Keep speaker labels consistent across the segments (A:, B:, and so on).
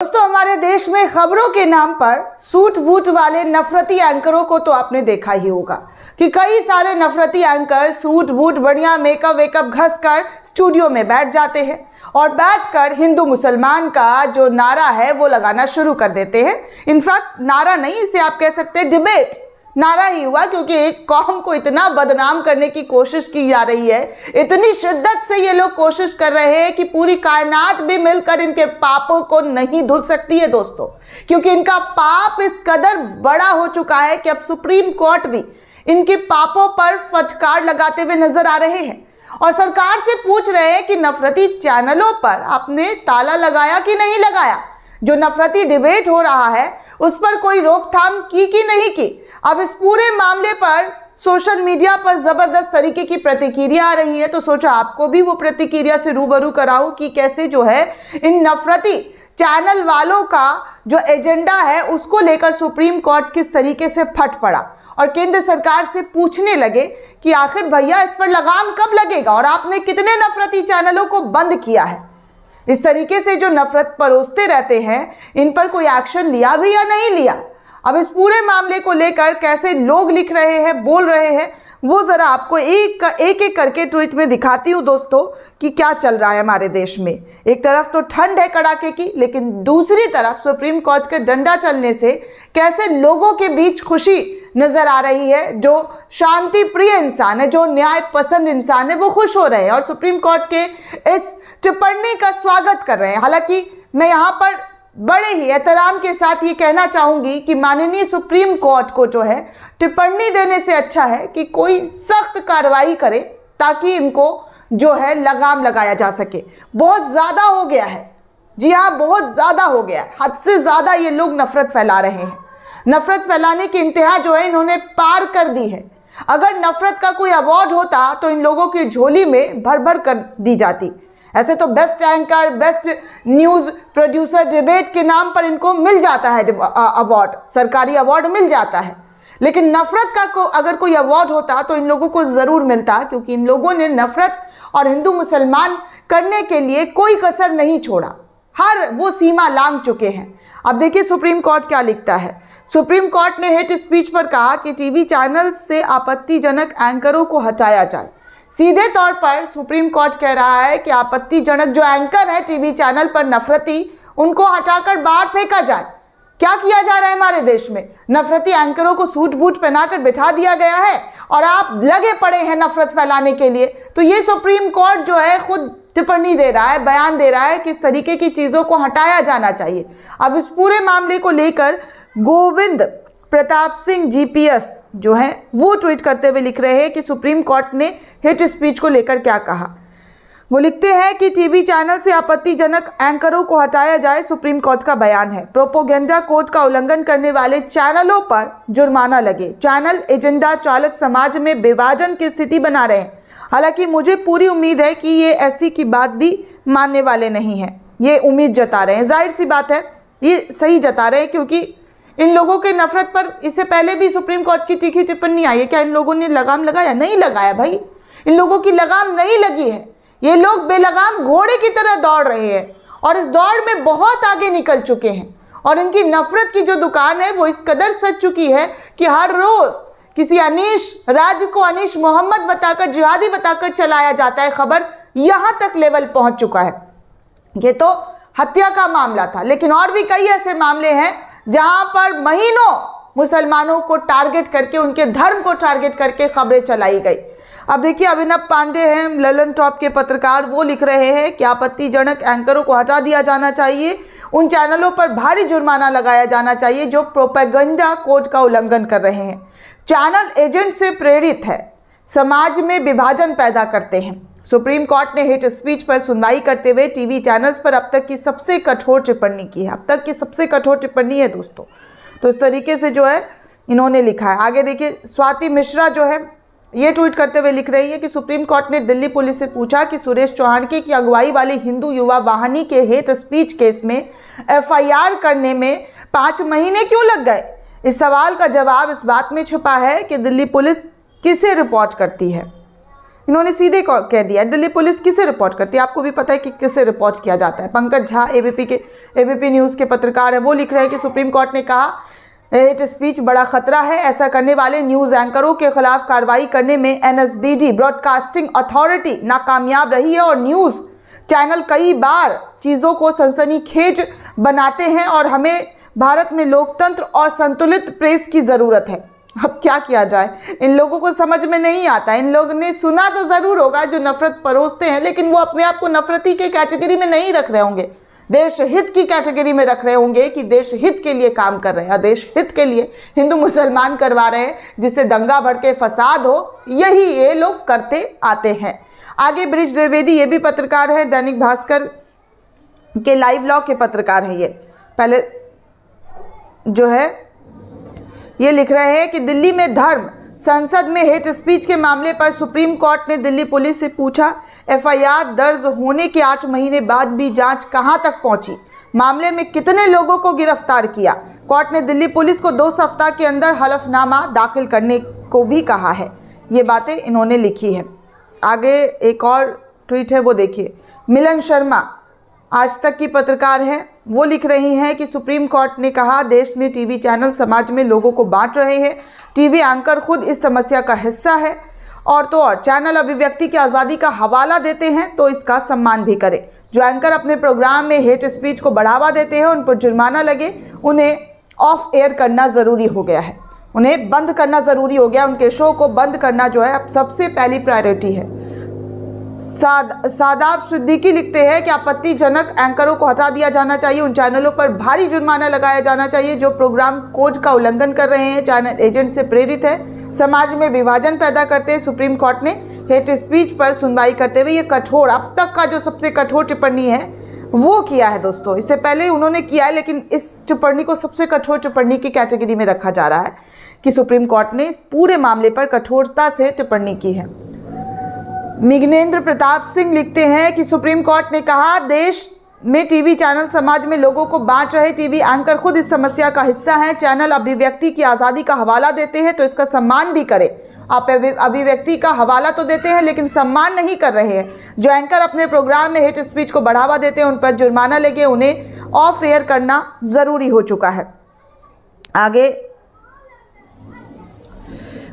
A: दोस्तों, हमारे देश में खबरों के नाम पर सूट बूट वाले नफरती एंकरों को तो आपने देखा ही होगा कि कई सारे नफरती एंकर सूट बूट बढ़िया मेकअप, वेकअप घस कर स्टूडियो में बैठ जाते हैं और बैठकर हिंदू मुसलमान का जो नारा है वो लगाना शुरू कर देते हैं। इनफैक्ट नारा नहीं इसे आप कह सकते डिबेट नारा ही हुआ क्योंकि एक कौम को इतना बदनाम करने की कोशिश की जा रही है। इतनी शिद्दत से ये लोग कोशिश कर रहे हैं कि पूरी कायनात भी मिलकर इनके पापों को नहीं धुल सकती है दोस्तों। क्योंकि इनका पाप इस कदर बड़ा हो चुका है कि अब सुप्रीम कोर्ट भी इनके पापों पर फटकार लगाते हुए नज़र आ रहे हैं। और सरकार से पूछ रहे हैं कि नफरती चैनलों पर आपने ताला लगाया कि नहीं लगाया? जो नफरती डिबेट हो रहा है, उस पर कोई रोकथाम की कि नहीं की? अब इस पूरे मामले पर सोशल मीडिया पर ज़बरदस्त तरीके की प्रतिक्रिया आ रही है तो सोचा आपको भी वो प्रतिक्रिया से रूबरू कराऊं कि कैसे जो है, इन नफरती चैनल वालों का जो एजेंडा है, उसको लेकर सुप्रीम कोर्ट किस तरीके से फट पड़ा? और केंद्र सरकार से पूछने लगे कि आखिर भैया इस पर लगाम कब लगेगा और आपने कितने नफरती चैनलों को बंद किया है? इस तरीके से जो नफरत परोसते रहते हैं, इन पर कोई एक्शन लिया भी या नहीं लिया? अब इस पूरे मामले को लेकर कैसे लोग लिख रहे हैं, बोल रहे हैं, वो ज़रा आपको एक एक एक करके ट्वीट में दिखाती हूँ दोस्तों कि क्या चल रहा है हमारे देश में। एक तरफ़ तो ठंड है कड़ाके की, लेकिन दूसरी तरफ़ सुप्रीम कोर्ट के डंडा चलने से कैसे लोगों के बीच खुशी नज़र आ रही है, जो शांति प्रिय इंसान है, जो न्याय पसंद इंसान है, वो खुश हो रहे हैं और सुप्रीम कोर्ट के इस टिप्पणी का स्वागत कर रहे हैं। हालाँकि मैं यहाँ पर बड़े ही एहतराम के साथ ये कहना चाहूँगी कि माननीय सुप्रीम कोर्ट को जो है, टिप्पणी देने से अच्छा है कि कोई सख्त कार्रवाई करे ताकि इनको जो है, लगाम लगाया जा सके। बहुत ज़्यादा हो गया है। जी हाँ बहुत ज़्यादा हो गया है। हद से ज़्यादा ये लोग नफरत फैला रहे हैं। नफरत फैलाने की इंतहा जो है, इन्होंने पार कर दी है। अगर नफरत का कोई अवार्ड होता तो इन लोगों की झोली में भर भर कर दी जाती। ऐसे तो best anchor best news producer debate के नाम पर इनको मिल जाता है अवार्ड सरकारी अवार्ड मिल जाता है। लेकिन नफरत का को, अगर कोई अवार्ड होता तो इन लोगों को ज़रूर मिलता, क्योंकि इन लोगों ने नफरत और हिंदू मुसलमान करने के लिए कोई कसर नहीं छोड़ा। हर वो सीमा लांग चुके हैं। अब देखिए सुप्रीम कोर्ट क्या लिखता है। सुप्रीम कोर्ट ने हेट स्पीच पर कहा कि टीवी चैनल से आपत्तिजनक एंकरों को हटाया जाए। सीधे तौर पर सुप्रीम कोर्ट कह रहा है कि आपत्तिजनक जो एंकर है टीवी चैनल पर नफरती, उनको हटाकर बाहर फेंका जाए। क्या किया जा रहा है हमारे देश में? नफरती एंकरों को सूट बूट पहनाकर बिठा दिया गया है और आप लगे पड़े हैं नफरत फैलाने के लिए। तो ये सुप्रीम कोर्ट जो है खुद टिप्पणी दे रहा है, बयान दे रहा है कि इस तरीके की चीज़ों को हटाया जाना चाहिए। अब इस पूरे मामले को लेकर गोविंद प्रताप सिंह जीपीएस जो है, वो ट्वीट करते हुए लिख रहे हैं कि सुप्रीम कोर्ट ने हिट स्पीच को लेकर क्या कहा। वो लिखते हैं कि टीवी चैनल से आपत्तिजनक एंकरों को हटाया जाए, सुप्रीम कोर्ट का बयान है। प्रोपोगेंडा कोड का उल्लंघन करने वाले चैनलों पर जुर्माना लगे। चैनल एजेंडा चालक समाज में विभाजन की स्थिति बना रहे हैं। हालाँकि मुझे पूरी उम्मीद है कि ये ऐसी की बात भी मानने वाले नहीं हैं। ये उम्मीद जता रहे हैं। ज़ाहिर सी बात है, ये सही जता रहे हैं क्योंकि इन लोगों के नफरत पर इससे पहले भी सुप्रीम कोर्ट की तीखी टिप्पणी आई है, क्या इन लोगों ने लगाम लगाया? नहीं लगाया भाई। इन लोगों की लगाम नहीं लगी है। ये लोग बेलगाम घोड़े की तरह दौड़ रहे हैं और इस दौड़ में बहुत आगे निकल चुके हैं। और इनकी नफरत की जो दुकान है, वो इस कदर सच चुकी है कि हर रोज किसी अनिश राज्य को अनिश मोहम्मद बताकर, जिहादी बताकर चलाया जाता है खबर यहाँ तक लेवल पहुँच चुका है। ये तो हत्या का मामला था, लेकिन और भी कई ऐसे मामले हैं जहाँ पर महीनों मुसलमानों को टारगेट करके, उनके धर्म को टारगेट करके खबरें चलाई गई। अब देखिए, अभिनव पांडे हैं, ललन टॉप के पत्रकार, वो लिख रहे हैं कि आपत्तिजनक एंकरों को हटा दिया जाना चाहिए, उन चैनलों पर भारी जुर्माना लगाया जाना चाहिए, जो प्रोपेगंडा कोड का उल्लंघन कर रहे हैं। चैनल एजेंट से प्रेरित है, समाज में विभाजन पैदा करते हैं। सुप्रीम कोर्ट ने हेट स्पीच पर सुनवाई करते हुए टीवी चैनल्स पर अब तक की सबसे कठोर टिप्पणी की है। अब तक की सबसे कठोर टिप्पणी है, दोस्तों। तो इस तरीके से जो है, इन्होंने लिखा है। आगे देखिए, स्वाति मिश्रा जो है, ये ट्वीट करते हुए लिख रही है कि सुप्रीम कोर्ट ने दिल्ली पुलिस से पूछा कि सुरेश चौहान की अगुवाई वाली हिंदू युवा वाहनी के हेट स्पीच केस में एफआईआर करने में पाँच महीने क्यों लग गए? इस सवाल का जवाब इस बात में छुपा है कि दिल्ली पुलिस किसे रिपोर्ट करती है? इन्होंने सीधे कह दिया, दिल्ली पुलिस किसे रिपोर्ट करती है? आपको भी पता है कि किसे रिपोर्ट किया जाता है। पंकज झा एबीपी के एबीपी न्यूज़ के पत्रकार हैं। वो लिख रहे हैं कि सुप्रीम कोर्ट ने कहा हेट स्पीच बड़ा खतरा है। ऐसा करने वाले न्यूज़ एंकरों के खिलाफ कार्रवाई करने में एनएसबीडी ब्रॉडकास्टिंग अथॉरिटी नाकामयाब रही है और न्यूज़ चैनल कई बार चीज़ों को सनसनीखेज बनाते हैं और हमें भारत में लोकतंत्र और संतुलित प्रेस की ज़रूरत है। अब क्या किया जाए? इन लोगों को समझ में नहीं आता। इन लोगों ने सुना तो ज़रूर होगा जो नफ़रत परोसते हैं, लेकिन वो अपने आप को नफरती के कैटेगरी में नहीं रख रहे होंगे। देश हित की कैटेगरी में रख रहे होंगे कि देश हित के लिए काम कर रहे हैं देश हित के लिए हिंदू मुसलमान करवा रहे हैं, जिससे दंगा भड़के फसाद हो, यही ये लोग करते आते हैं। आगे ब्रिज द्विवेदी ये भी पत्रकार है, दैनिक भास्कर के लाइव लॉ के पत्रकार हैं ये। पहले जो है ये लिख रहे हैं कि दिल्ली में धर्म, संसद में हेट स्पीच के मामले पर सुप्रीम कोर्ट ने दिल्ली पुलिस से पूछा, एफआईआर दर्ज होने के आठ महीने बाद भी जाँच कहाँ तक पहुँची? मामले में कितने लोगों को गिरफ़्तार किया? कोर्ट ने दिल्ली पुलिस को दो सप्ताह के अंदर हलफनामा दाखिल करने को भी कहा है। ये बातें इन्होंने लिखी है। आगे एक और ट्वीट है, वो देखिए। मिलन शर्मा आज तक की पत्रकार हैं। वो लिख रही हैं कि सुप्रीम कोर्ट ने कहा, देश में टीवी चैनल समाज में लोगों को बांट रहे हैं। टीवी एंकर खुद इस समस्या का हिस्सा है। और तो और, चैनल अभिव्यक्ति की आज़ादी का हवाला देते हैं तो इसका सम्मान भी करें। जो एंकर अपने प्रोग्राम में हेट स्पीच को बढ़ावा देते हैं, उन पर जुर्माना लगे, उन्हें ऑफ़ एयर करना ज़रूरी हो गया है। उन्हें बंद करना ज़रूरी हो गया, उनके शो को बंद करना जो है, अब सबसे पहली प्रायोरिटी है। साद, सादाब सिद्दीकी लिखते हैं कि आपत्तिजनक एंकरों को हटा दिया जाना चाहिए। उन चैनलों पर भारी जुर्माना लगाया जाना चाहिए जो प्रोग्राम कोड का उल्लंघन कर रहे हैं। चैनल एजेंट से प्रेरित है। समाज में विभाजन पैदा करते हैं। सुप्रीम कोर्ट ने हेट स्पीच पर सुनवाई करते हुए ये कठोर, अब तक का जो सबसे कठोर टिप्पणी है, वो किया है दोस्तों। इससे पहले उन्होंने किया है, लेकिन इस टिप्पणी को सबसे कठोर टिप्पणी की कैटेगरी में रखा जा रहा है कि सुप्रीम कोर्ट ने इस पूरे मामले पर कठोरता से टिप्पणी की है। मिग्नेंद्र प्रताप सिंह लिखते हैं कि सुप्रीम कोर्ट ने कहा, देश में टीवी चैनल समाज में लोगों को बांट रहे टीवी एंकर खुद इस समस्या का हिस्सा हैं। चैनल अभिव्यक्ति की आज़ादी का हवाला देते हैं तो इसका सम्मान भी करें। आप अभिव्यक्ति का हवाला तो देते हैं, लेकिन सम्मान नहीं कर रहे हैं। जो एंकर अपने प्रोग्राम में हेट स्पीच को बढ़ावा देते हैं, उन पर जुर्माना लेके उन्हें ऑफ़ एयर करना ज़रूरी हो चुका है। आगे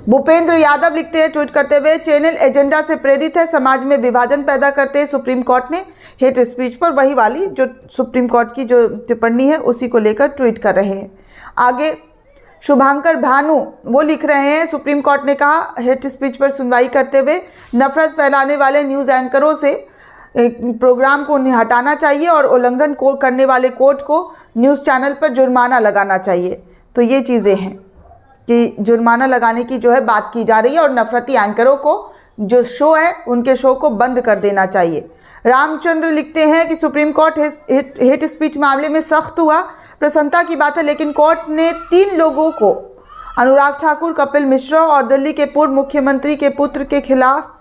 A: भूपेंद्र यादव लिखते हैं, ट्वीट करते हुए, चैनल एजेंडा से प्रेरित है, समाज में विभाजन पैदा करते हैं, सुप्रीम कोर्ट ने हेट स्पीच पर वही वाली जो सुप्रीम कोर्ट की जो टिप्पणी है, उसी को लेकर ट्वीट कर रहे हैं। आगे, शुभांकर भानु, वो लिख रहे हैं, सुप्रीम कोर्ट ने कहा, हेट स्पीच पर सुनवाई करते हुए, नफरत फैलाने वाले न्यूज़ एंकरों से प्रोग्राम को उन्हें हटाना चाहिए और उल्लंघन को, करने वाले कोर्ट को न्यूज़ चैनल पर जुर्माना लगाना चाहिए। तो ये चीज़ें हैं। कि जुर्माना लगाने की जो है बात की जा रही है और नफरती एंकरों को जो शो है, उनके शो को बंद कर देना चाहिए। रामचंद्र लिखते हैं कि सुप्रीम कोर्ट हेट स्पीच मामले में सख्त हुआ। प्रसन्नता की बात है, लेकिन कोर्ट ने तीन लोगों को, अनुराग ठाकुर, कपिल मिश्रा और दिल्ली के पूर्व मुख्यमंत्री के पुत्र के खिलाफ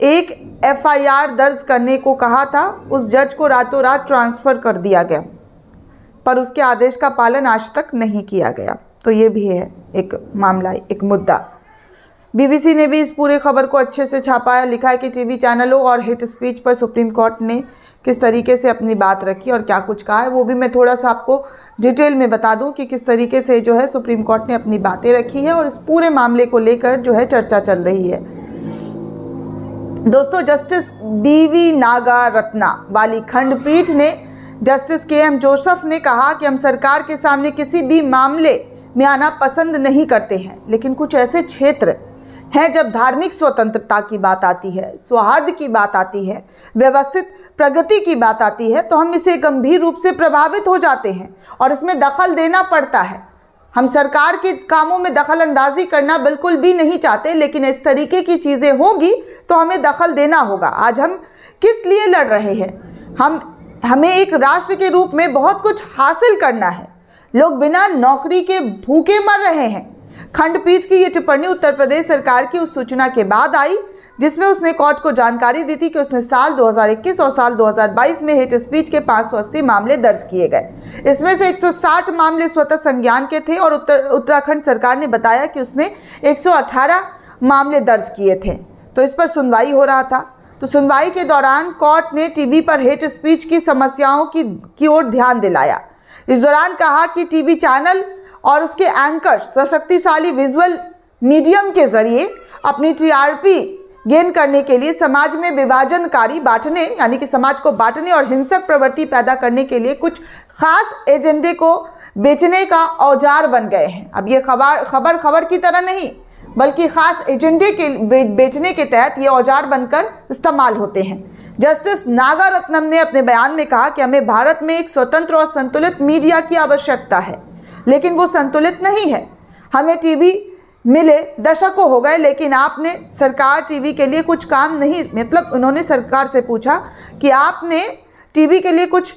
A: एक एफआईआर दर्ज करने को कहा था। उस जज को रातों रात ट्रांसफ़र कर दिया गया, पर उसके आदेश का पालन आज तक नहीं किया गया। तो ये भी है एक मामला, एक मुद्दा। बीबीसी ने भी इस पूरे खबर को अच्छे से छापा है। लिखा है कि टीवी चैनलों और हिट स्पीच पर सुप्रीम कोर्ट ने किस तरीके से अपनी बात रखी और क्या कुछ कहा है, वो भी मैं थोड़ा सा आपको डिटेल में बता दूँ कि किस तरीके से जो है सुप्रीम कोर्ट ने अपनी बातें रखी है और इस पूरे मामले को लेकर जो है चर्चा चल रही है। दोस्तों, justice B V Nagarathna वाली खंडपीठ ने जस्टिस के एम जोसफ ने कहा कि हम सरकार के सामने किसी भी मामले में आना पसंद नहीं करते हैं, लेकिन कुछ ऐसे क्षेत्र हैं जब धार्मिक स्वतंत्रता की बात आती है, सौहार्द की बात आती है, व्यवस्थित प्रगति की बात आती है तो हम इसे गंभीर रूप से प्रभावित हो जाते हैं और इसमें दखल देना पड़ता है। हम सरकार के कामों में दखल अंदाजी करना बिल्कुल भी नहीं चाहते, लेकिन इस तरीके की चीज़ें होंगी तो हमें दखल देना होगा। आज हम किस लिए लड़ रहे हैं? हम, हमें एक राष्ट्र के रूप में बहुत कुछ हासिल करना है। लोग बिना नौकरी के भूखे मर रहे हैं। खंडपीठ की ये टिप्पणी उत्तर प्रदेश सरकार की उस सूचना के बाद आई, जिसमें उसने कोर्ट को जानकारी दी थी कि उसने साल 2021 और साल 2022 में हेट स्पीच के 580 मामले दर्ज किए गए। इसमें से 160 मामले स्वतः संज्ञान के थे और उत्तर, उत्तराखंड सरकार ने बताया कि उसने 118 मामले दर्ज किए थे। तो इस पर सुनवाई हो रहा था। तो सुनवाई के दौरान कोर्ट ने टीवी पर हेट स्पीच की समस्याओं की की ओर ध्यान दिलाया। इस दौरान कहा कि टीवी चैनल और उसके एंकर सशक्तिशाली विजुअल मीडियम के ज़रिए अपनी टीआरपी गेन करने के लिए समाज में विभाजनकारी बांटने, यानी कि समाज को बांटने और हिंसक प्रवृत्ति पैदा करने के लिए कुछ खास एजेंडे को बेचने का औज़ार बन गए हैं। अब ये खबर खबर खबर की तरह नहीं, बल्कि खास एजेंडे के बेचने के तहत ये औज़ार बनकर इस्तेमाल होते हैं। जस्टिस नागारत्नम ने अपने बयान में कहा कि हमें भारत में एक स्वतंत्र और संतुलित मीडिया की आवश्यकता है, लेकिन वो संतुलित नहीं है। हमें टीवी मिले, दशकों हो गए, लेकिन आपने सरकार टीवी के लिए कुछ काम नहीं मतलब उन्होंने सरकार से पूछा कि आपने टीवी के लिए कुछ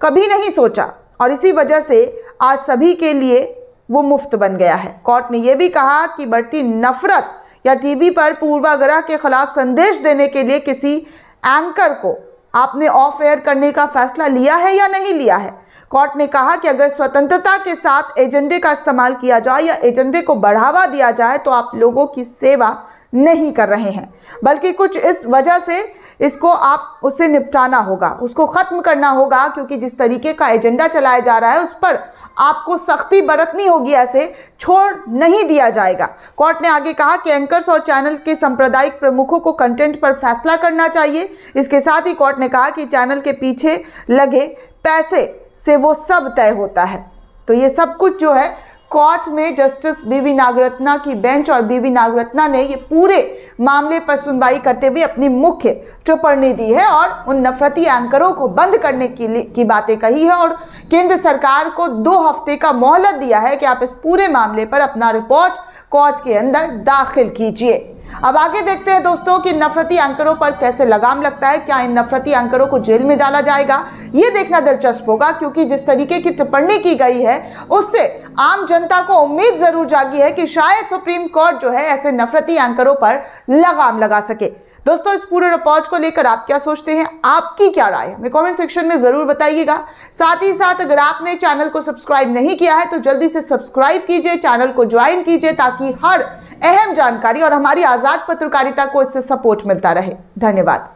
A: कभी नहीं सोचा, और इसी वजह से आज सभी के लिए वो मुफ़्त बन गया है। कोर्ट ने यह भी कहा कि बढ़ती नफरत या टीवी पर पूर्वाग्रह के खिलाफ संदेश देने के लिए किसी एंकर को आपने ऑफ़ एयर करने का फैसला लिया है या नहीं लिया है? कोर्ट ने कहा कि अगर स्वतंत्रता के साथ एजेंडे का इस्तेमाल किया जाए या एजेंडे को बढ़ावा दिया जाए तो आप लोगों की सेवा नहीं कर रहे हैं। बल्कि कुछ इस वजह से इसको आप उससे निपटाना होगा, उसको ख़त्म करना होगा, क्योंकि जिस तरीके का एजेंडा चलाया जा रहा है, उस पर आपको सख्ती बरतनी होगी, ऐसे छोड़ नहीं दिया जाएगा। कोर्ट ने आगे कहा कि एंकर्स और चैनल के सांप्रदायिक प्रमुखों को कंटेंट पर फैसला करना चाहिए। इसके साथ ही कोर्ट ने कहा कि चैनल के पीछे लगे पैसे से वो सब तय होता है। तो ये सब कुछ जो है कोर्ट में जस्टिस बीवी नागरत्ना की बेंच और बीवी नागरत्ना ने ये पूरे मामले पर सुनवाई करते हुए अपनी मुख्य टिप्पणी दी है और उन नफरती एंकरों को बंद करने की की बातें कही है और केंद्र सरकार को दो हफ़्ते का मोहलत दिया है कि आप इस पूरे मामले पर अपना रिपोर्ट कोर्ट के अंदर दाखिल कीजिए। अब आगे देखते हैं दोस्तों कि नफरती एंकरों पर कैसे लगाम लगता है, क्या इन नफरती एंकरों को जेल में डाला जाएगा, ये देखना दिलचस्प होगा, क्योंकि जिस तरीके की टिप्पणी की गई है, उससे आम जनता को उम्मीद ज़रूर जागी है कि शायद सुप्रीम कोर्ट जो है ऐसे नफरती एंकरों पर लगाम लगा सके। दोस्तों, इस पूरे रिपोर्ट को लेकर आप क्या सोचते हैं? आपकी क्या राय है? हमें कमेंट सेक्शन में ज़रूर बताइएगा। साथ ही साथ, अगर आपने चैनल को सब्सक्राइब नहीं किया है तो जल्दी से सब्सक्राइब कीजिए चैनल को ज्वाइन कीजिए, ताकि हर अहम जानकारी और हमारी आज़ाद पत्रकारिता को इससे सपोर्ट मिलता रहे। धन्यवाद।